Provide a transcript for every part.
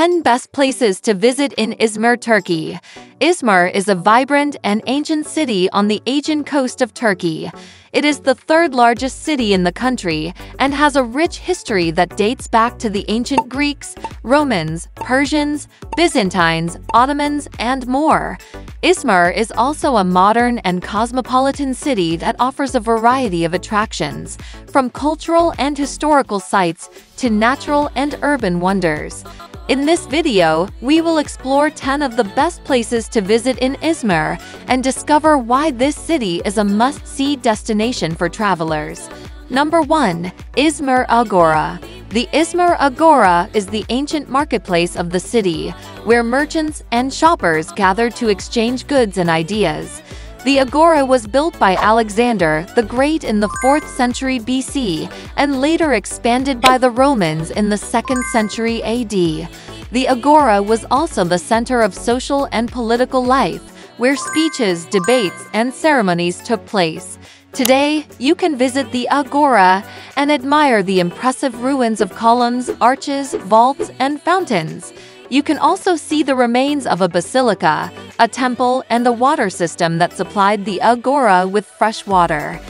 10 Best Places to Visit in Izmir, Turkey. Izmir is a vibrant and ancient city on the Aegean coast of Turkey. It is the third largest city in the country and has a rich history that dates back to the ancient Greeks, Romans, Persians, Byzantines, Ottomans, and more. Izmir is also a modern and cosmopolitan city that offers a variety of attractions, from cultural and historical sites to natural and urban wonders. In this video, we will explore 10 of the best places to visit in Izmir and discover why this city is a must-see destination for travelers. Number 1. Izmir Agora The Izmir Agora is the ancient marketplace of the city, where merchants and shoppers gather to exchange goods and ideas. The Agora was built by Alexander the Great in the 4th century BC and later expanded by the Romans in the 2nd century AD. The Agora was also the center of social and political life, where speeches, debates, and ceremonies took place. Today, you can visit the Agora and admire the impressive ruins of columns, arches, vaults, and fountains. You can also see the remains of a basilica, a temple, and the water system that supplied the agora with fresh water.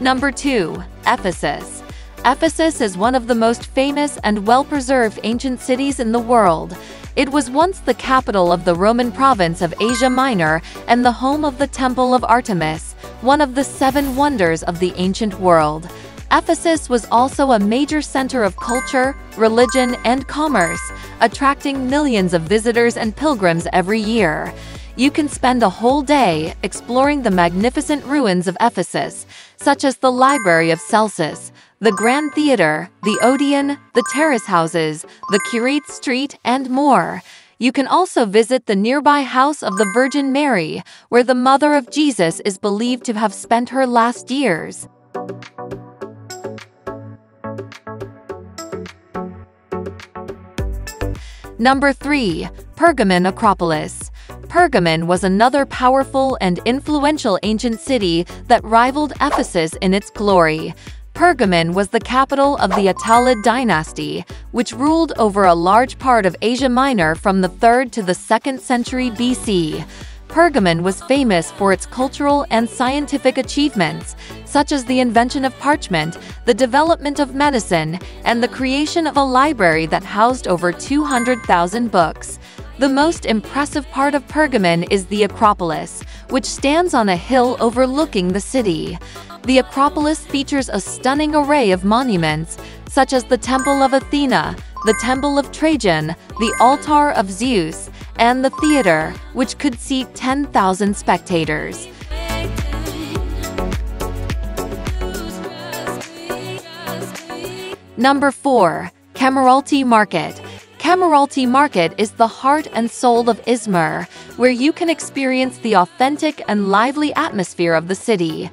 Number 2. Ephesus. Ephesus is one of the most famous and well-preserved ancient cities in the world. It was once the capital of the Roman province of Asia Minor and the home of the Temple of Artemis, one of the seven wonders of the ancient world. Ephesus was also a major center of culture, religion, and commerce, attracting millions of visitors and pilgrims every year. You can spend a whole day exploring the magnificent ruins of Ephesus, such as the Library of Celsus, the Grand Theater, the Odeon, the terrace houses, the Curetes Street, and more. You can also visit the nearby house of the Virgin Mary, where the mother of Jesus is believed to have spent her last years. Number 3. Pergamon Acropolis Pergamon was another powerful and influential ancient city that rivaled Ephesus in its glory. Pergamon was the capital of the Attalid dynasty, which ruled over a large part of Asia Minor from the 3rd to the 2nd century BC. Pergamon was famous for its cultural and scientific achievements, such as the invention of parchment, the development of medicine, and the creation of a library that housed over 200,000 books. The most impressive part of Pergamon is the Acropolis, which stands on a hill overlooking the city. The Acropolis features a stunning array of monuments, such as the Temple of Athena, the Temple of Trajan, the Altar of Zeus, and the theater, which could seat 10,000 spectators. Number 4. Kemeraltı Market Kemeraltı Market is the heart and soul of Izmir, where you can experience the authentic and lively atmosphere of the city.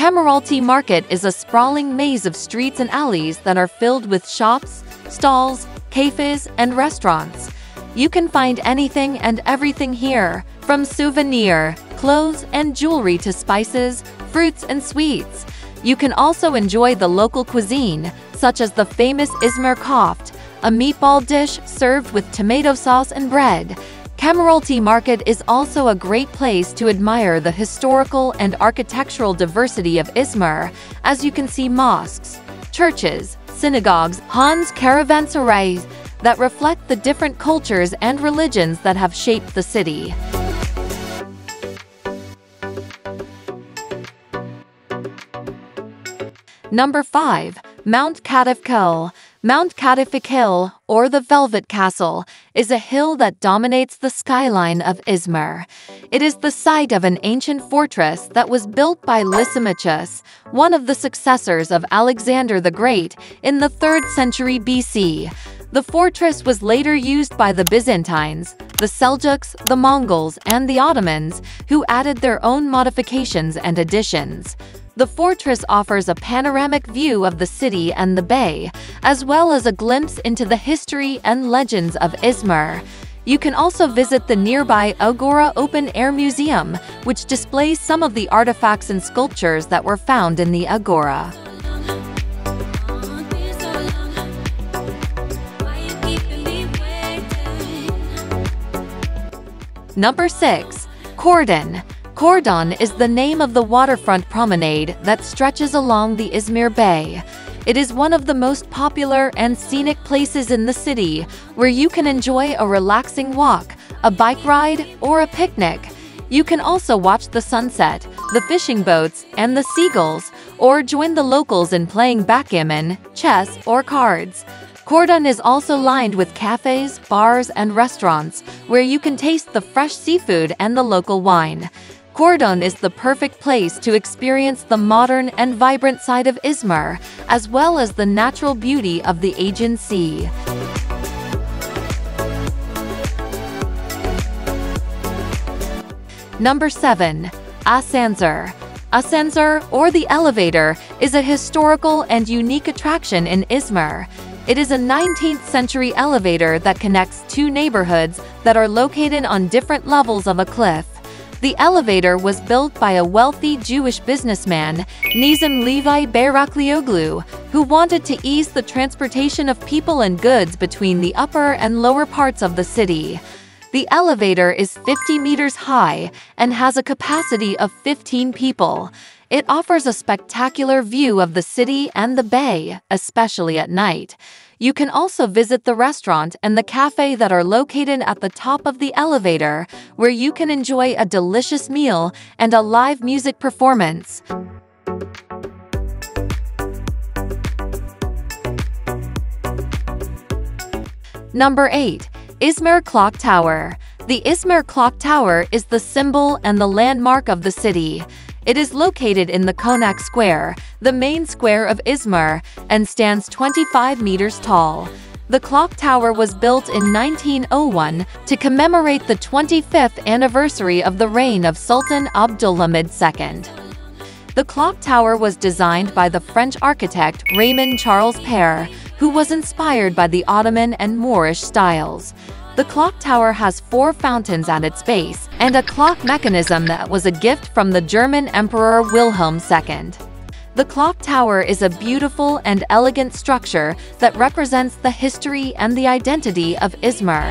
Kemeraltı Market is a sprawling maze of streets and alleys that are filled with shops, stalls, cafes, and restaurants. You can find anything and everything here, from souvenir, clothes, and jewelry to spices, fruits, and sweets. You can also enjoy the local cuisine, such as the famous Izmir Köfte, a meatball dish served with tomato sauce and bread. Kemeraltı Market is also a great place to admire the historical and architectural diversity of Izmir, as you can see mosques, churches, synagogues, Hans caravanserais that reflect the different cultures and religions that have shaped the city. Number 5. Mount Kadifekale Mount Kadifekale, or the Velvet Castle, is a hill that dominates the skyline of Izmir. It is the site of an ancient fortress that was built by Lysimachus, one of the successors of Alexander the Great, in the 3rd century BC. The fortress was later used by the Byzantines, the Seljuks, the Mongols, and the Ottomans, who added their own modifications and additions. The fortress offers a panoramic view of the city and the bay, as well as a glimpse into the history and legends of Izmir. You can also visit the nearby Agora Open Air Museum, which displays some of the artifacts and sculptures that were found in the Agora. Number 6. Kordon. Kordon is the name of the waterfront promenade that stretches along the Izmir Bay. It is one of the most popular and scenic places in the city, where you can enjoy a relaxing walk, a bike ride, or a picnic. You can also watch the sunset, the fishing boats, and the seagulls, or join the locals in playing backgammon, chess, or cards. Kordon is also lined with cafes, bars, and restaurants, where you can taste the fresh seafood and the local wine. Kordon is the perfect place to experience the modern and vibrant side of Izmir, as well as the natural beauty of the Aegean Sea. Number 7. Asansör. Asansör, or the elevator, is a historical and unique attraction in Izmir. It is a 19th century elevator that connects two neighborhoods that are located on different levels of a cliff. The elevator was built by a wealthy Jewish businessman, Nizam Levi Bayraklioglu, who wanted to ease the transportation of people and goods between the upper and lower parts of the city. The elevator is 50 meters high and has a capacity of 15 people. It offers a spectacular view of the city and the bay, especially at night. You can also visit the restaurant and the cafe that are located at the top of the elevator, where you can enjoy a delicious meal and a live music performance. Number 8. Izmir Clock Tower. The Izmir Clock Tower is the symbol and the landmark of the city. It is located in the Konak Square, the main square of Izmir, and stands 25 meters tall. The clock tower was built in 1901 to commemorate the 25th anniversary of the reign of Sultan Abdulhamid II. The clock tower was designed by the French architect Raymond Charles Péré, who was inspired by the Ottoman and Moorish styles. The clock tower has four fountains at its base and a clock mechanism that was a gift from the German Emperor Wilhelm II. The clock tower is a beautiful and elegant structure that represents the history and the identity of Izmir.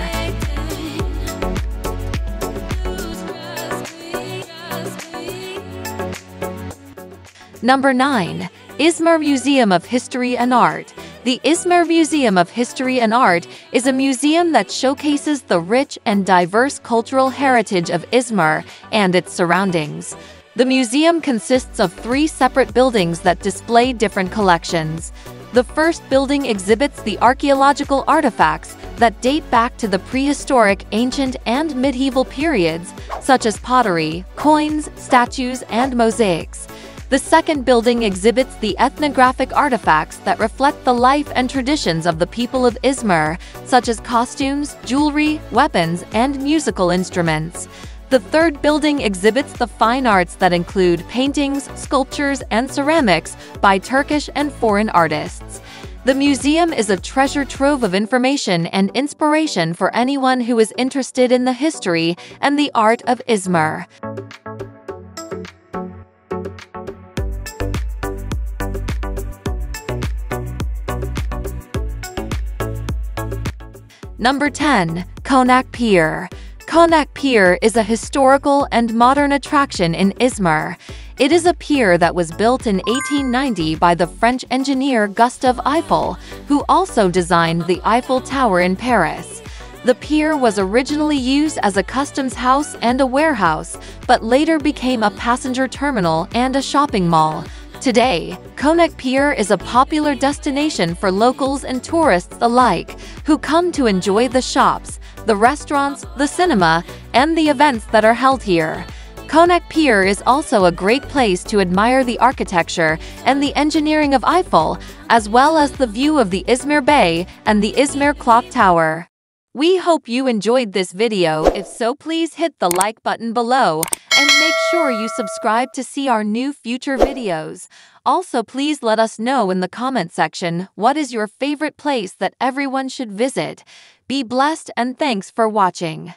Number 9. Izmir Museum of History and Art the Izmir Museum of History and Art is a museum that showcases the rich and diverse cultural heritage of Izmir and its surroundings. The museum consists of three separate buildings that display different collections. The first building exhibits the archaeological artifacts that date back to the prehistoric, ancient, and medieval periods, such as pottery, coins, statues, and mosaics. The second building exhibits the ethnographic artifacts that reflect the life and traditions of the people of Izmir, such as costumes, jewelry, weapons, and musical instruments. The third building exhibits the fine arts that include paintings, sculptures, and ceramics by Turkish and foreign artists. The museum is a treasure trove of information and inspiration for anyone who is interested in the history and the art of Izmir. Number 10. Konak Pier. Konak Pier is a historical and modern attraction in Izmir. It is a pier that was built in 1890 by the French engineer Gustave Eiffel, who also designed the Eiffel Tower in Paris. The pier was originally used as a customs house and a warehouse, but later became a passenger terminal and a shopping mall. Today, Konak Pier is a popular destination for locals and tourists alike who come to enjoy the shops, the restaurants, the cinema, and the events that are held here. Konak Pier is also a great place to admire the architecture and the engineering of Eiffel, as well as the view of the Izmir Bay and the Izmir Clock Tower. We hope you enjoyed this video if so please hit the like button below and make sure you subscribe to see our new future videos. Also, please let us know in the comment section what is your favorite place that everyone should visit. Be blessed and thanks for watching.